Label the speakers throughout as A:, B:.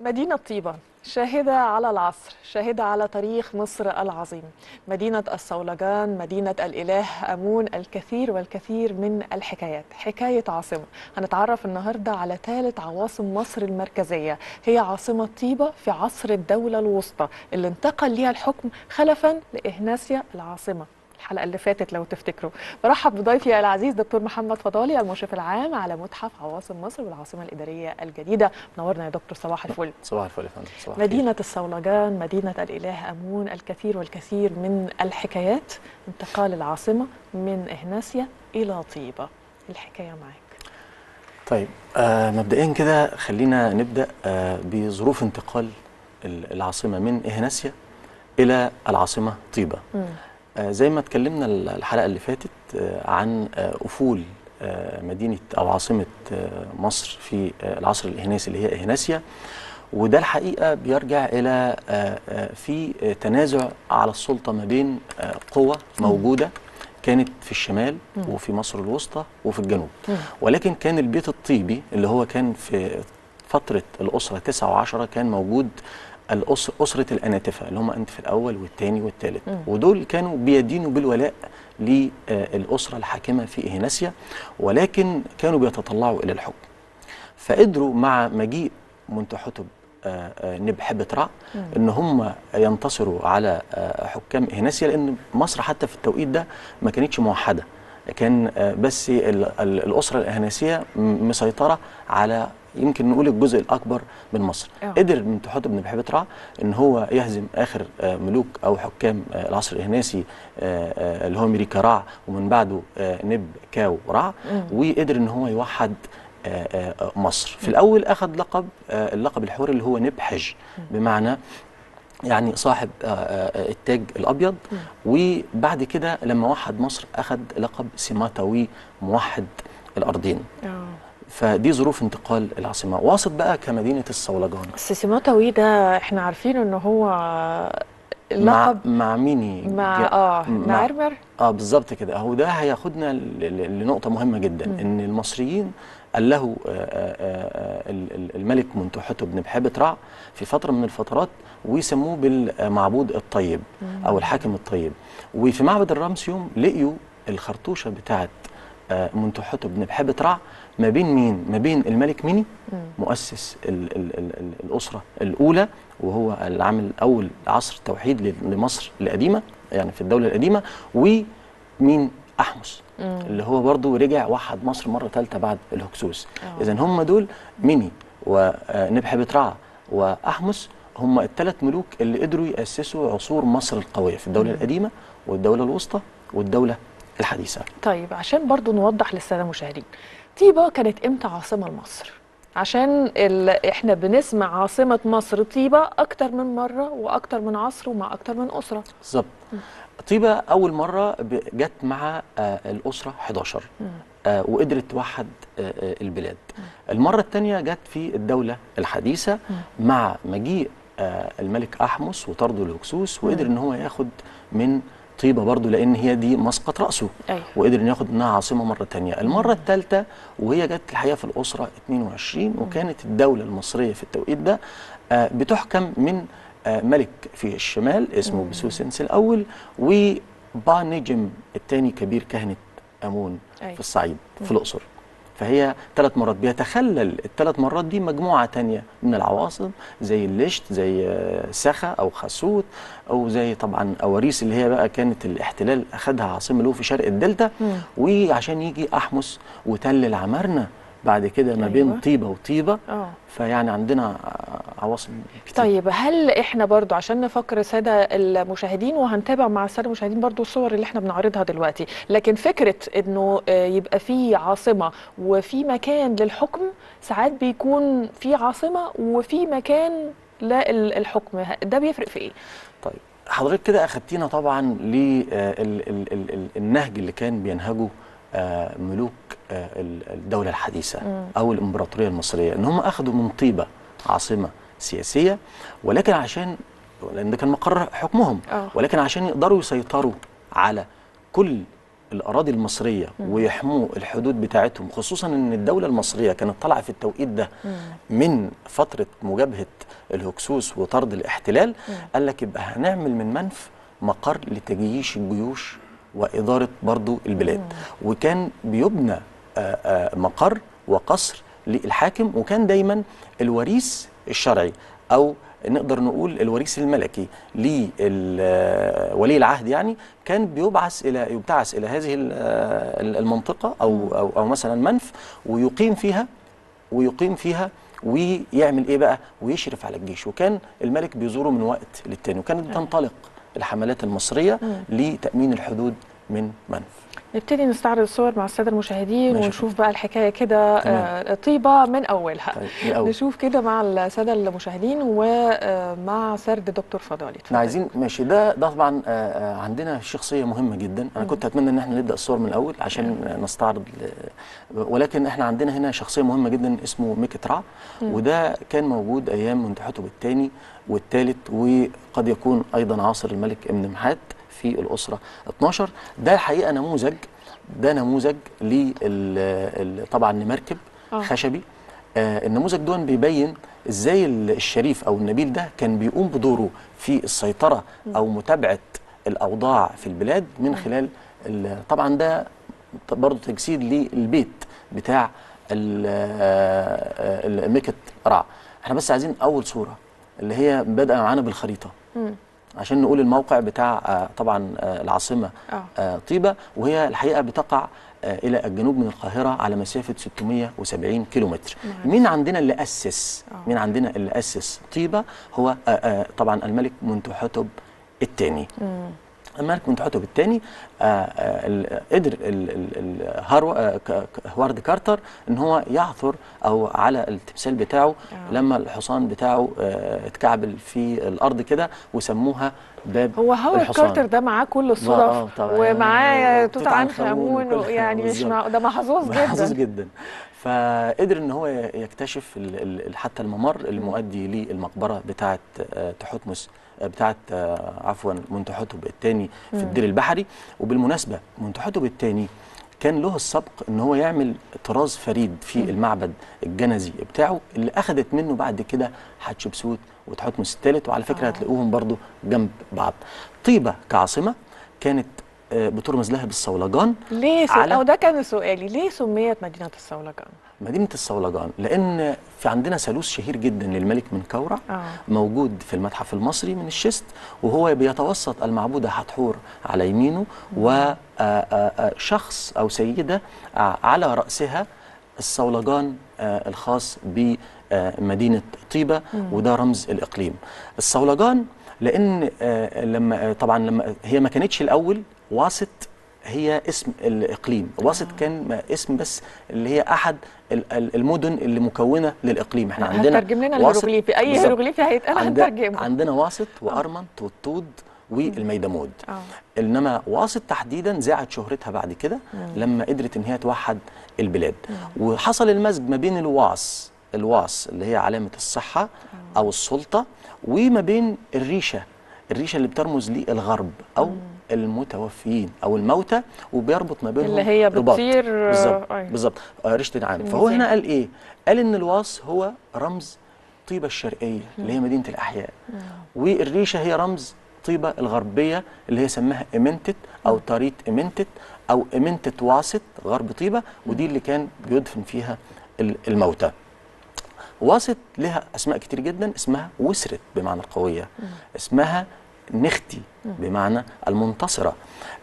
A: مدينة طيبة شاهدة على العصر شاهدة على تاريخ مصر العظيم. مدينة الصولجان مدينة الإله أمون الكثير والكثير من الحكايات. حكاية عاصمة. هنتعرف النهاردة على ثالث عواصم مصر المركزية. هي عاصمة طيبة في عصر الدولة الوسطى اللي انتقل ليها الحكم خلفا لإهناسيا العاصمة. الحلقة اللي فاتت لو تفتكروا. برحب بضيفي العزيز دكتور محمد فضالي المشرف العام على متحف عواصم مصر والعاصمة الإدارية الجديدة. منورنا يا دكتور صباح الفل.
B: صباح الفل يا فندم صباح
A: مدينة الصولجان مدينة الإله أمون الكثير والكثير من الحكايات انتقال العاصمة من إهناسيا إلى طيبة. الحكاية معاك.
B: طيب آه مبدئيا كده خلينا نبدأ آه بظروف انتقال العاصمة من إهناسيا إلى العاصمة
A: طيبة.
B: زي ما اتكلمنا الحلقة اللي فاتت عن أفول مدينة أو عاصمة مصر في العصر الإهناسي اللي هي إهناسيا. وده الحقيقة بيرجع إلى في تنازع على السلطة ما بين قوى موجودة كانت في الشمال وفي مصر الوسطى وفي الجنوب. ولكن كان البيت الطيبي اللي هو كان في فترة الأسرة 9 و10 كان موجود الأسرة أسرة الأناتفة اللي هم أنتف الأول والثاني والثالث ودول كانوا بيدينوا بالولاء للأسرة الحاكمة في إهناسيا ولكن كانوا بيتطلعوا إلى الحكم. فقدروا مع مجيء منتحتب نبحبة رع إن هم ينتصروا على حكام إهناسيا لأن مصر حتى في التوقيت ده ما كانتش موحدة. كان بس الأسرة الاهناسيه مسيطرة على يمكن نقول الجزء الأكبر من مصر.
A: أوه.
B: قدر منتحتب بن بحيبه رع إن هو يهزم آخر ملوك أو حكام العصر الإهناسي اللي هو ميريكا رع ومن بعده نب كاو رع وقدر إن هو يوحد مصر. في الأول أخذ لقب اللقب الحوري اللي هو نب حج. بمعنى يعني صاحب التاج الأبيض. وبعد كده لما وحد مصر اخذ لقب سيماتاوي موحد
A: الأرضين.
B: فدي ظروف انتقال العاصمة. واسط بقى كمدينة الصولجان.
A: بس سيماتاوي ده إحنا عارفين إن هو
B: مع مع مين
A: مع آه مع عرمر
B: آه بالظبط كده. اهو ده هياخدنا لنقطة مهمة جدا م. إن المصريين قال له الملك منتحتب بن بحيبه رع في فترة من الفترات ويسموه بالمعبود الطيب أو الحاكم الطيب. وفي معبد الرمسيوم لقيوا الخرطوشة بتاعه منتحتب بن بحيبة رع ما بين مين؟ ما بين الملك ميني مؤسس ال ال ال ال الأسرة الأولى وهو العامل اول عصر توحيد لمصر القديمة يعني في الدولة القديمة ومين؟ أحمس
A: مم.
B: اللي هو برضه رجع وحد مصر مرة ثالثه بعد الهكسوس اذا هم دول ميني ونبحبة رع وأحمس هم الثلاث ملوك اللي قدروا يأسسوا عصور مصر القوية في الدولة
A: مم.
B: القديمة والدولة الوسطى والدولة الحديثة.
A: طيب عشان برضو نوضح للسادة المشاهدين طيبة كانت إمتى عاصمة لمصر عشان ال... إحنا بنسمع عاصمة مصر طيبة أكتر من مرة وأكتر من عصر ومع أكتر من أسرة.
B: بالظبط. طيبة أول مرة جت مع آه الأسرة 11 آه وقدرت توحد آه البلاد. المرة الثانية جت في الدولة الحديثة مع مجيء الملك أحمس وطرده الهكسوس وقدر إن هو ياخد من طيبة برضه لأن هي دي مسقط رأسه.
A: أيوة.
B: وقدر إنه ياخد منها عاصمة مرة ثانية المرة الثالثه وهي جت الحقيقة في الأسرة 22 وكانت الدولة المصرية في التوقيت ده بتحكم من ملك في الشمال اسمه بسوسنس الأول وبانجم الثاني كبير كهنه أمون
A: أيوة.
B: في الصعيد في الأقصر. فهي ثلاث مرات. بيتخلل الثلاث مرات دي مجموعة تانية من العواصم زي الليشت زي سخا أو خاسوت أو زي طبعا أواريس اللي هي بقى كانت الاحتلال اخذها عاصمة له في شرق الدلتا. وعشان يجي أحمس وتل العمارنة بعد كده ما بين
A: أيوة.
B: طيبة وطيبة
A: آه.
B: فيعني عندنا عواصم كتير.
A: طيب هل إحنا برضو عشان نفكر الساده المشاهدين وهنتابع مع الساده المشاهدين برضو الصور اللي إحنا بنعرضها دلوقتي لكن فكرة إنه يبقى في عاصمة وفي مكان للحكم ساعات بيكون في عاصمة وفي مكان للحكم ده بيفرق في إيه؟
B: طيب حضرتك كده أخدتينا طبعا للنهج اللي كان بينهجه ملوك الدولة الحديثة
A: مم.
B: أو الإمبراطورية المصرية إن هم أخذوا من طيبة عاصمة سياسية ولكن عشان لأن ده كان مقر حكمهم
A: آه.
B: ولكن عشان يقدروا يسيطروا على كل الأراضي المصرية ويحموا الحدود بتاعتهم خصوصا إن الدولة المصرية كانت طالعة في التوقيت ده من فترة مجابهه الهكسوس وطرد الاحتلال قال لك يبقى هنعمل من منف مقر لتجييش الجيوش وإدارة برضو البلاد. وكان بيبنى آه، آه، مقر وقصر للحاكم وكان دايما الوريث الشرعي أو نقدر نقول الوريث الملكي لولي العهد يعني كان بيبعث إلى يبتعث إلى هذه آه، المنطقة أو أو أو مثلا منف ويقيم فيها ويقيم فيها ويعمل إيه بقى؟ ويشرف على الجيش. وكان الملك بيزوره من وقت للتاني وكانت تنطلق الحملات المصرية لتأمين الحدود من منف.
A: نبتدي نستعرض الصور مع السادة المشاهدين
B: ماشي.
A: ونشوف بقى الحكاية كده. آه، طيبة من أولها.
B: طيب الأول.
A: نشوف كده مع السادة المشاهدين ومع سرد دكتور فضالي.
B: إحنا عايزين ماشي. ده ده طبعا آه، آه، عندنا شخصية مهمة جدا. أنا كنت أتمنى إن إحنا نبدأ الصور من الأول عشان آه، نستعرض ولكن إحنا عندنا هنا شخصية مهمة جدا اسمه ميكترع وده كان موجود أيام منتحتب الثاني والثالث وقد يكون أيضا عصر الملك ابن محات. في الأسرة. 12 ده الحقيقة نموذج ده نموذج لل طبعا لمركب
A: آه.
B: خشبي. آه النموذج دون بيبين إزاي ال- الشريف أو النبيل ده كان بيقوم بدوره في السيطرة أو متابعة الأوضاع في البلاد من خلال ال- طبعا ده برضه تجسيد للبيت بتاع ال- آه، الميكت رع إحنا بس عايزين أول صورة اللي هي بادئه معانا
A: بالخريطة.
B: عشان نقول الموقع بتاع آه، طبعا آه، العاصمة
A: آه.
B: آه، طيبة وهي الحقيقة بتقع إلى الجنوب من القاهرة على مسافة 670 كيلومتر. مين عندنا اللي
A: أسس.
B: مين عندنا اللي أسس طيبة هو طبعا الملك منتحتب الثاني
A: مم.
B: الملك منتحتب الثاني قدر هوارد كارتر إن هو يعثر أو على التمثال بتاعه
A: آه.
B: لما الحصان بتاعه آه، اتكعبل في الأرض كده وسموها باب الحصان.
A: كارتر ده معاه كل الصدف
B: آه،.
A: ومعاه
B: توت عنخ آمون
A: يعني مش. مع... ده محظوظ
B: محظوظ
A: جدا
B: جدا فقدر إن هو يكتشف حتى الممر المؤدي للمقبرة بتاعه تحتمس بتاعه آه، عفوا منتحتب الثاني في الدير البحري. وبالمناسبة منتحتب الثاني كان له السبق إن هو يعمل طراز فريد في المعبد الجنزي بتاعه اللي اخذت منه بعد كده حتشبسوت وتحتمس الثالث وعلى فكرة
A: آه.
B: هتلاقوهم برضو جنب بعض. طيبة كعاصمة كانت آه، بترمز لها بالصولجان
A: ليه سو...
B: على-
A: أو ده كان سؤالي ليه سميت مدينة الصولجان؟
B: مدينة الصولجان لأن في عندنا ثالوث شهير جدا للملك من كورع
A: آه.
B: موجود في المتحف المصري من الشست وهو بيتوسط المعبودة حتحور على يمينه وشخص أو سيدة آه، على رأسها الصولجان آه، الخاص بمدينة طيبة وده رمز الإقليم الصولجان لأن آه، لما آه، طبعا لما هي ما كانتش الأول واسط هي اسم الإقليم. واسط كان اسم بس اللي هي ال- المدن اللي مكونة للإقليم. إحنا عندنا
A: هترجم لنا الهيروغليفي. أي
B: بالظبط.
A: هيروغليفي هيتقال هنترجمه
B: عندنا واسط وأرمنت والطود والميدمود.
A: آه.
B: إنما واسط تحديدا ذاعت شهرتها بعد كده لما قدرت إن هي توحد البلاد. وحصل المزج ما بين الواس الواس اللي هي علامة الصحة أو السلطة وما بين الريشة الريشة اللي بترمز للغرب أو المتوفيين أو الموتى وبيربط ما بينهم
A: اللي هي. بتطير، آه،
B: بالظبط
A: أيوة.
B: بالظبط آه، العام
A: في
B: فهو. هنا قال إيه؟ قال إن الواس هو رمز طيبة الشرقية اللي هي مدينة الأحياء. والريشة هي رمز طيبة الغربية اللي هي سماها امنتت أو طريق امنتت أو امنتت واسط غرب طيبة ودي اللي كان بيدفن فيها ال- الموتى. واسط لها أسماء كتير جدا اسمها وسرت بمعنى القوية. اسمها نختي بمعنى المنتصرة.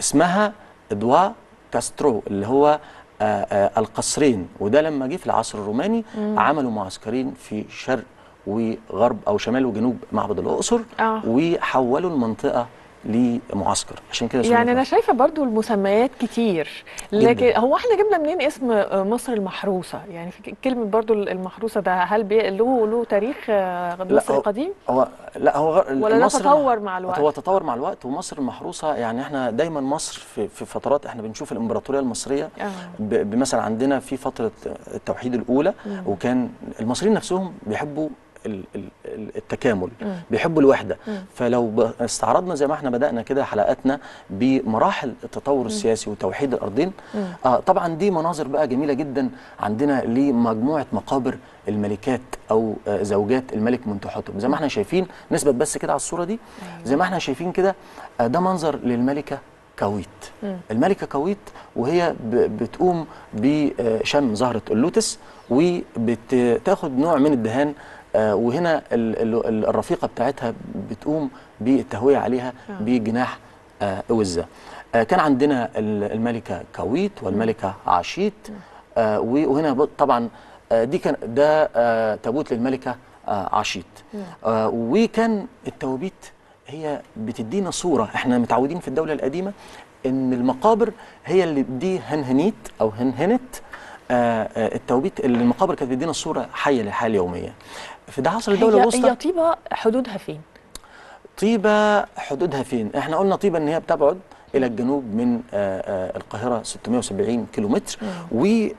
B: اسمها إدوا كاسترو اللي هو آه، آه، القصرين. وده لما جه في العصر الروماني عملوا معسكرين في شرق وغرب أو شمال وجنوب معبد الأقصر
A: آه.
B: وحولوا المنطقة لمعسكر عشان كده
A: يعني. أنا شايفة برضو المسميات كتير لكن هو إحنا جبنا منين اسم مصر المحروسة يعني في كلمة برضو المحروسة ده هل بي... له له تاريخ آه، مصر
B: هو-
A: القديم
B: هو لا هو.
A: ولا
B: مصر
A: تطور مع الوقت؟
B: هو تطور مع الوقت ومصر المحروسة يعني إحنا دايما مصر في, في فترات إحنا بنشوف الإمبراطورية المصرية
A: آه.
B: ب... بمثلا عندنا في فترة التوحيد الأولى وكان المصريين نفسهم بيحبوا التكامل. بيحبوا
A: الوحدة.
B: فلو استعرضنا زي ما إحنا بدأنا كده حلقاتنا بمراحل التطور السياسي وتوحيد
A: الأرضين.
B: آه طبعا دي مناظر بقى جميلة جدا عندنا لمجموعة مقابر الملكات أو آه زوجات الملك منتحتب زي ما إحنا شايفين نثبت بس كده على الصورة دي زي ما إحنا شايفين كده آه ده منظر للملكة كويت
A: مم.
B: الملكة كويت وهي بتقوم بشم زهرة اللوتس وبتاخد نوع من الدهان وهنا ال- ال- الرفيقة بتاعتها بتقوم بالتهوية عليها
A: آه.
B: بجناح آه، أوزة. آه، كان عندنا ال- الملكة كويت والملكة عشيت. آه، وهنا طبعا آه، دي كان ده آه، تابوت للملكة آه، عشيت. آه، وكان التوابيت هي بتدينا صورة. إحنا متعودين في الدولة القديمة إن المقابر هي اللي دي هنهنيت أو هنهنت. آه، آه، التوابيت اللي المقابر كانت بتدينا الصورة حية للحياه اليومية. في ده عصر
A: الدولة
B: الوسطى
A: هي طيبة حدودها فين؟
B: طيبة حدودها فين؟ إحنا قلنا طيبة إن هي بتبعد إلى الجنوب من آه، آه، القاهرة 670 كيلومتر وهي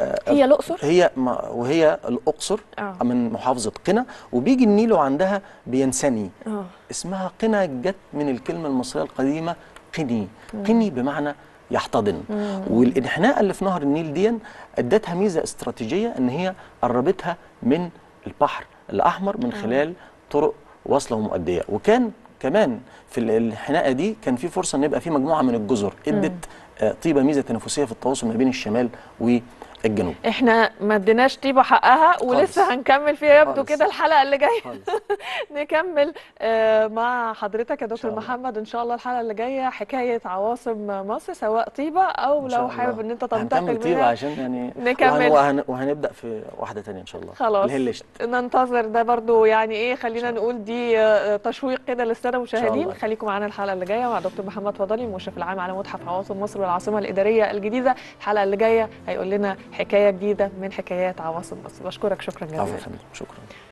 B: آه،
A: هي الأقصر؟
B: هي ما- وهي الأقصر
A: آه.
B: من محافظة قنا وبيجي النيل وعندها بينسني
A: آه
B: اسمها قنا جت من الكلمة المصرية القديمة قني قني بمعنى يحتضن والإنحناء اللي في نهر النيل دي ادتها ميزة استراتيجية إن هي قربتها من البحر الأحمر من خلال طرق واصله ومؤديه وكان كمان في الانحناء دي كان في فرصة إن يبقى في مجموعة من الجزر ادت آه، طيبة ميزة تنافسية في التواصل ما بين الشمال والجنوب
A: إحنا ما اديناش طيبة حقها ولسه
B: خالص.
A: هنكمل فيها يبدو. كده الحلقة اللي
B: جاية.
A: نكمل آه، مع حضرتك يا دكتور. محمد إن شاء الله الحلقة اللي جاية حكاية عواصم مصر سواء
B: طيبة أو
A: لو حابب. إن
B: أنت
A: تنتقل
B: طيبه
A: منها
B: عشان يعني
A: نكمل.
B: وهن وهن وهنبدأ في واحدة تانية إن شاء الله
A: خلاص ننتظر ده برضو يعني إيه خلينا نقول دي آه، تشويق كده للسادة المشاهدين. خليكم معانا الحلقة اللي جاية مع دكتور محمد فضلي المشرف العام على متحف عواصم مصر والعاصمة الإدارية الجديدة الحلقة اللي جاية هيقول لنا حكاية جديدة من حكايات عواصم مصر. بشكرك شكرا جزيلا.
B: شكرا.